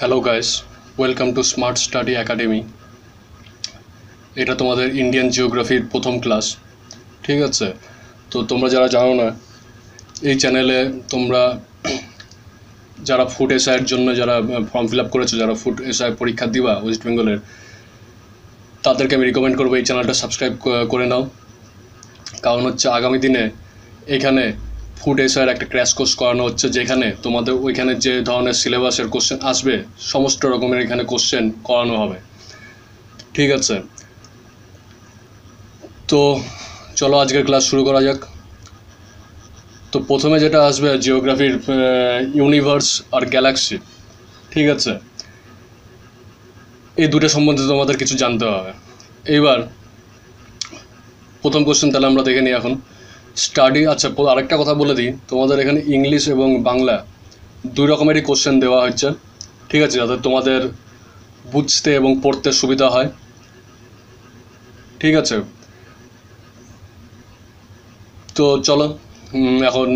Hello guys welcome to smart study academy এটা তোমাদের Indian জিওগ্রাফির প্রথম ক্লাস ঠিক আছে? তো তোমরা যারা জানো না, এই চ্যানেলে তোমরা যারা ফুড এসআইয়ের জন্য যারা ফর্ম ফিল আপ করেছ, যারা ফুড এসআই পরীক্ষা দিবা ওয়েস্ট বেঙ্গলের তাদেরকে আমি রিকমেন্ড করব এই চ্যানেলটা সাবস্ক্রাইব করে নাও। কারণ হচ্ছে আগামী দিনে এখানে এসআইয়ের একটা ক্র্যাশ কোর্স করানো হচ্ছে যেখানে তোমাদের ওইখানে যে ধরনের সিলেবাসের কোশ্চেন আসবে, সমস্ত রকমের এখানে কোশ্চেন করানো হবে। ঠিক আছে? তো চলো আজকের ক্লাস শুরু করা যাক। তো প্রথমে যেটা আসবে জিওগ্রাফির ইউনিভার্স আর গ্যালাক্সি ঠিক আছে? এই দুটো সম্বন্ধে তোমাদের কিছু জানতে হবে। এইবার প্রথম কোশ্চেন তাহলে আমরা দেখে নিই এখন। স্টাডি আচ্ছা আরেকটা কথা বলে দিই। তোমাদের এখানে ইংলিশ এবং বাংলা দুই রকমেরই কোশ্চেন দেওয়া হচ্ছে। ঠিক আছে, যাতে তোমাদের বুঝতে এবং পড়তে সুবিধা হয়। ঠিক আছে? তো চলো এখন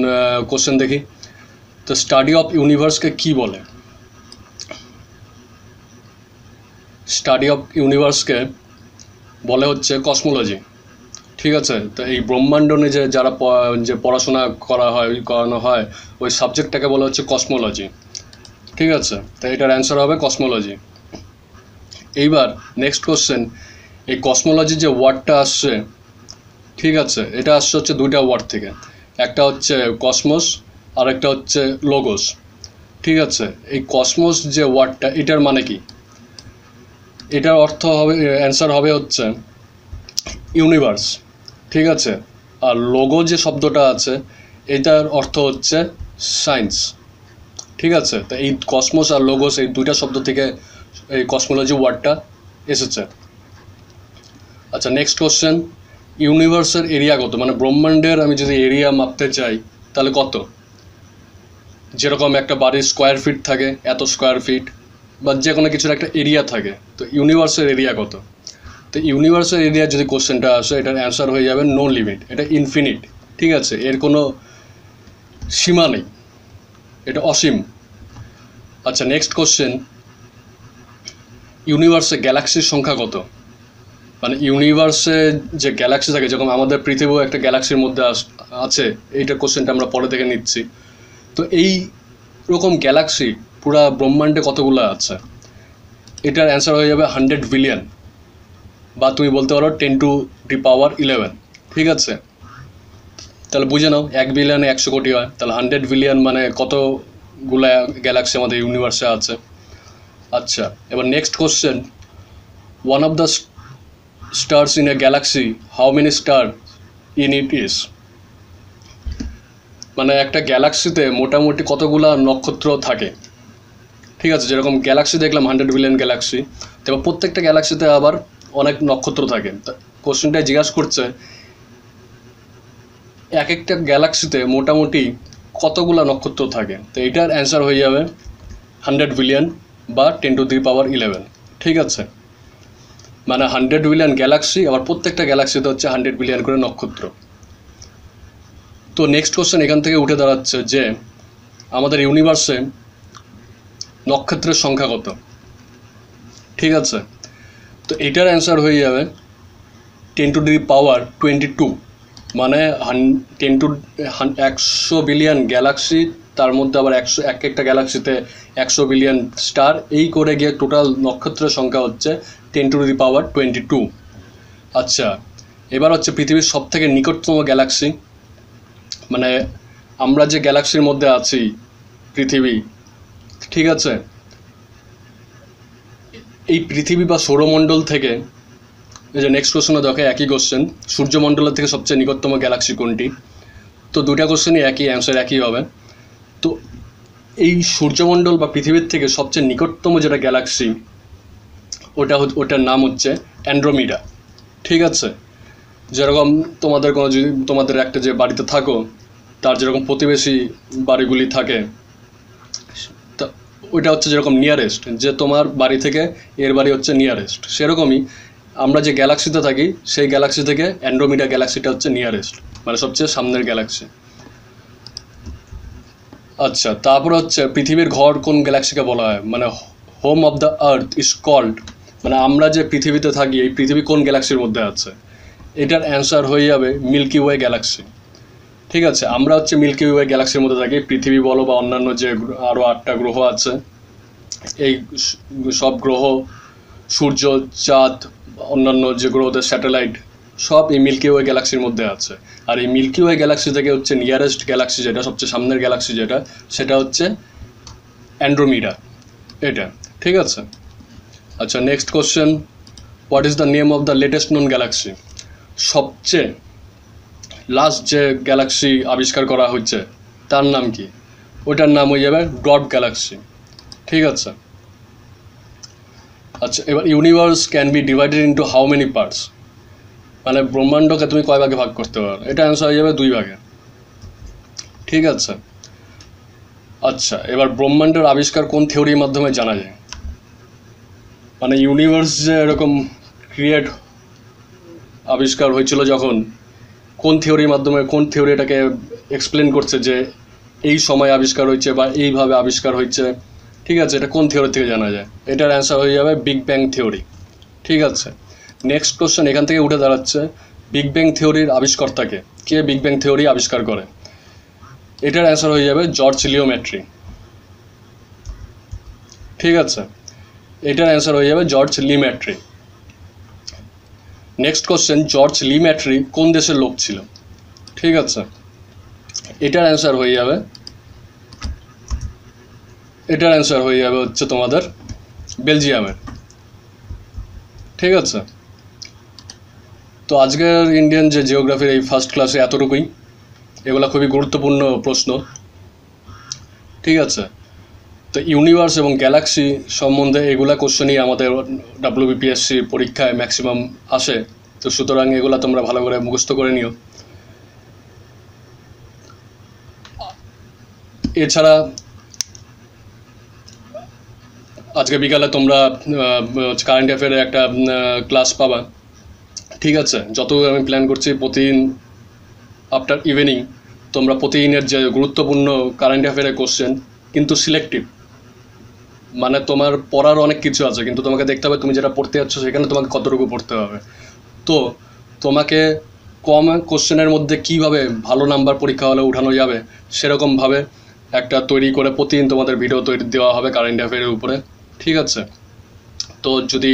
কোশ্চেন দেখি। তো স্টাডি অফ ইউনিভার্সকে কি বলে? স্টাডি অফ ইউনিভার্সকে বলে হচ্ছে কসমোলজি ঠিক আছে, তো এই ব্রহ্মাণ্ড নিয়ে যে যারা যে পড়াশোনা করা হয়, করানো হয়, ওই সাবজেক্টটাকে বলা হচ্ছে কসমোলজি ঠিক আছে, তো এটার অ্যান্সার হবে কসমোলজি এইবার নেক্সট কোশ্চেন এই কসমোলজি যে ওয়ার্ডটা আসছে, ঠিক আছে, এটা আসছে হচ্ছে দুইটা ওয়ার্ড থেকে। একটা হচ্ছে কসমোস আর একটা হচ্ছে লোগোস ঠিক আছে, এই কসমোস যে ওয়ার্ডটা এটার মানে কি? এটার অর্থ হবে অ্যান্সার হবে হচ্ছে ইউনিভার্স ঠিক আছে? আর লোগো যে শব্দটা আছে, এটার অর্থ হচ্ছে সায়েন্স ঠিক আছে? তো এই কসমোস আর লোগোস এই দুইটা শব্দ থেকে এই কসমোলজি ওয়ার্ডটা এসেছে। আচ্ছা নেক্সট কোশ্চেন ইউনিভার্সের এরিয়া কত? মানে ব্রহ্মাণ্ডের আমি যদি এরিয়া মাপতে চাই, তাহলে কত? যেরকম একটা বাড়ির স্কোয়ার ফিট থাকে, এত স্কোয়ার ফিট বা যে কোনো কিছুর একটা এরিয়া থাকে, তো ইউনিভার্সের এরিয়া কত? তো ইউনিভার্সের এরিয়া যদি কোশ্চেনটা আসে, এটার অ্যান্সার হয়ে যাবে নো লিমিট এটা ইনফিনিট ঠিক আছে? এর কোনো সীমা নেই, এটা অসীম। আচ্ছা নেক্সট কোশ্চেন ইউনিভার্সে গ্যালাক্সির সংখ্যা কত? মানে ইউনিভার্সে যে গ্যালাক্সি থাকে, যেরকম আমাদের পৃথিবীও একটা গ্যালাক্সির মধ্যে আছে এইটা কোশ্চেনটা আমরা পরে থেকে নিচ্ছি। তো এই রকম গ্যালাক্সি পুরা ব্রহ্মাণ্ডে কতগুলো আছে? এটার অ্যান্সার হয়ে যাবে হান্ড্রেড বিলিয়ন বা তুমি বলতে পারো ten to the power eleven ঠিক আছে? তাহলে বুঝে নাও, এক বিলিয়নে একশো কোটি হয়, তাহলে হান্ড্রেড বিলিয়ন মানে কতগুলা গ্যালাক্সি আমাদের ইউনিভার্সে আছে? আচ্ছা এবার next question one of the stars in a galaxy how many star in it is মানে একটা গ্যালাক্সিতে মোটামুটি কতগুলা নক্ষত্র থাকে? ঠিক আছে, যেরকম গ্যালাক্সি দেখলাম হান্ড্রেড বিলিয়ন গ্যালাক্সি তবে প্রত্যেকটা গ্যালাক্সিতে আবার অনেক নক্ষত্র থাকে। কোশ্চেনটা জিজ্ঞাসা করছে এক একটা গ্যালাক্সিতে মোটামুটি কতগুলা নক্ষত্র থাকে? তো এটার অ্যান্সার হয়ে যাবে হান্ড্রেড বিলিয়ন বা ten to three power eleven ঠিক আছে? মানে হান্ড্রেড বিলিয়ন গ্যালাক্সি আবার প্রত্যেকটা গ্যালাক্সিতে হচ্ছে হান্ড্রেড বিলিয়ন করে নক্ষত্র। তো নেক্সট কোশ্চেন এখান থেকে উঠে দাঁড়াচ্ছে যে, আমাদের ইউনিভার্সে নক্ষত্রের সংখ্যা কত? ঠিক আছে? তো এটার অ্যান্সার হয়ে যাবে ten to the power twenty two মানে হান টেন টু একশো বিলিয়ন গ্যালাক্সি তার মধ্যে আবার একশো, এক একটা গ্যালাক্সিতে একশো বিলিয়ন স্টার এই করে গিয়ে টোটাল নক্ষত্রের সংখ্যা হচ্ছে ten to the power twenty two আচ্ছা এবার হচ্ছে পৃথিবীর সব থেকে নিকটতম গ্যালাক্সি মানে আমরা যে গ্যালাক্সির মধ্যে আছি পৃথিবী, ঠিক আছে? এই পৃথিবী বা সৌরমণ্ডল থেকে, এই যে নেক্সট কোশ্চেনও দেখে, একই কোশ্চেন সূর্যমণ্ডলের থেকে সবচেয়ে নিকটতম গ্যালাক্সি কোনটি? তো দুটা কোশ্চেনই একই অ্যান্সার একই হবে। তো এই সূর্যমণ্ডল বা পৃথিবীর থেকে সবচেয়ে নিকটতম যেটা গ্যালাক্সি ওটা ওটার নাম হচ্ছে অ্যান্ড্রোমিডা ঠিক আছে? যেরকম তোমাদের কোনো যদি, তোমাদের একটা যে বাড়িতে থাকো, তার যেরকম প্রতিবেশী বাড়িগুলি থাকে ওইটা হচ্ছে যেরকম নিয়ারেস্ট যে তোমার বাড়ি থেকে এর বাড়ি হচ্ছে নিয়ারেস্ট সেরকমই আমরা যে গ্যালাক্সিতে থাকি, সেই গ্যালাক্সি থেকে অ্যান্ড্রোমিডা গ্যালাক্সিটা হচ্ছে নিয়ারেস্ট মানে সবচেয়ে সামনের গ্যালাক্সি আচ্ছা তারপরে হচ্ছে পৃথিবীর ঘর কোন গ্যালাক্সিকে বলা হয়? মানে home of the earth is called মানে আমরা যে পৃথিবীতে থাকি, এই পৃথিবী কোন গ্যালাক্সির মধ্যে আছে? এটার অ্যান্সার হয়ে যাবে মিল্কি ওয়ে গ্যালাক্সি ঠিক আছে, আমরা হচ্ছে মিল্কি ওয়ে গ্যালাক্সির মধ্যে থাকি, পৃথিবী বলো বা অন্যান্য যে আরও আটটা গ্রহ আছে, এই সব গ্রহ, সূর্য, চাঁদ, অন্যান্য যে গ্রহদের স্যাটেলাইট সব এই মিল্কি ওয়ে গ্যালাক্সির মধ্যে আছে। আর এই মিল্কি ওয়ে গ্যালাক্সি থেকে হচ্ছে নিয়ারেস্ট গ্যালাক্সি যেটা, সবচেয়ে সামনের গ্যালাক্সি যেটা, সেটা হচ্ছে অ্যান্ড্রোমিডা এটা, ঠিক আছে? আচ্ছা next question what is the name of the latest known galaxy সবচেয়ে লাস্ট যে গ্যালাক্সি আবিষ্কার করা হচ্ছে তার নাম কি? ওটার নাম হয়ে যাবে ডট গ্যালাক্সি ঠিক আছে? আচ্ছা এবার universe can be divided into how many parts মানে ব্রহ্মাণ্ডকে তুমি কয় ভাগে ভাগ করতে পারো? এটা অ্যান্সার হয়ে যাবে দুই ভাগে। ঠিক আছে? আচ্ছা এবার ব্রহ্মাণ্ডের আবিষ্কার কোন থিওরির মাধ্যমে জানা যায়? মানে ইউনিভার্স যে এরকম ক্রিয়েট আবিষ্কার হয়েছিল যখন কোন থিওরির মাধ্যমে, কোন থিওরি এটাকে এক্সপ্লেন করছে যে এই সময় আবিষ্কার হয়েছে বা এইভাবে আবিষ্কার হয়েছে, ঠিক আছে? এটা কোন থিওরি থেকে জানা যায়? এটার অ্যান্সার হয়ে যাবে বিগ ব্যাং থিওরি ঠিক আছে? নেক্সট কোশ্চেন এখান থেকে উঠে দাঁড়াচ্ছে বিগ ব্যাং থিওরির আবিষ্কর্তাকে। কে বিগ ব্যাং থিওরি আবিষ্কার করে? এটার অ্যান্সার হয়ে যাবে জর্জ লিওমেট্রি ঠিক আছে? এটার অ্যান্সার হয়ে যাবে George Lemaitre next question George Lemaitre কোন দেশের লোক ছিল? ঠিক আছে। এটার অ্যান্সার হয়ে যাবে। এটার অ্যান্সার হয়ে যাবে হচ্ছে তোমাদের বেলজিয়ামের ঠিক আছে। তো আজকের ইন্ডিয়ান যে জিওগ্রাফির এই ফার্স্ট ক্লাসে এতটুকুই। এগুলো খুবই গুরুত্বপূর্ণ প্রশ্ন। ঠিক আছে। তো ইউনিভার্স এবং গ্যালাক্সি সম্বন্ধে এগুলা কোশ্চেনই আমাদের ডাব্লিউবিপিএসসি পরীক্ষায় ম্যাক্সিমাম আসে। তো সুতরাং এগুলা তোমরা ভালো করে মুখস্থ করে নিও। এছাড়া আজকে বিকালে তোমরা কারেন্ট অ্যাফেয়ারে একটা ক্লাস পাবা। ঠিক আছে? যত আমি প্ল্যান করছি প্রতিদিন আফটার ইভিনিং তোমরা প্রতিদিনের যে গুরুত্বপূর্ণ কারেন্ট অ্যাফেয়ারের কোশ্চেন কিন্তু সিলেক্টিভ মানে তোমার পড়ার অনেক কিছু আছে, কিন্তু তোমাকে দেখতে হবে তুমি যেটা পড়তে যাচ্ছ সেখানে তোমাকে কতটুকু পড়তে হবে। তো তোমাকে কম কোশ্চেনের মধ্যে কীভাবে ভালো নাম্বার পরীক্ষা হলে উঠানো যাবে সেরকমভাবে একটা তৈরি করে প্রতিদিন তোমাদের ভিডিও তৈরি দেওয়া হবে কারেন্ট অ্যাফেয়ারের উপরে, ঠিক আছে? তো যদি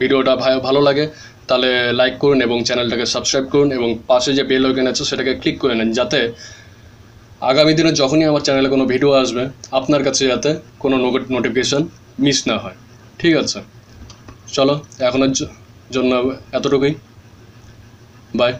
ভিডিওটা ভালো লাগে তাহলে লাইক করুন এবং চ্যানেলটাকে সাবস্ক্রাইব করুন এবং পাশে যে বেল আইকন আছে সেটাকে ক্লিক করে নেন যাতে আগামী দিনে যখনই আমার চ্যানেলে কোনো ভিডিও আসবে, আপনার কাছে যাতে কোনো নোটিফিকেশান মিস না হয়। ঠিক আছে? চলো, এখনের জন্য এতটুকুই। বাই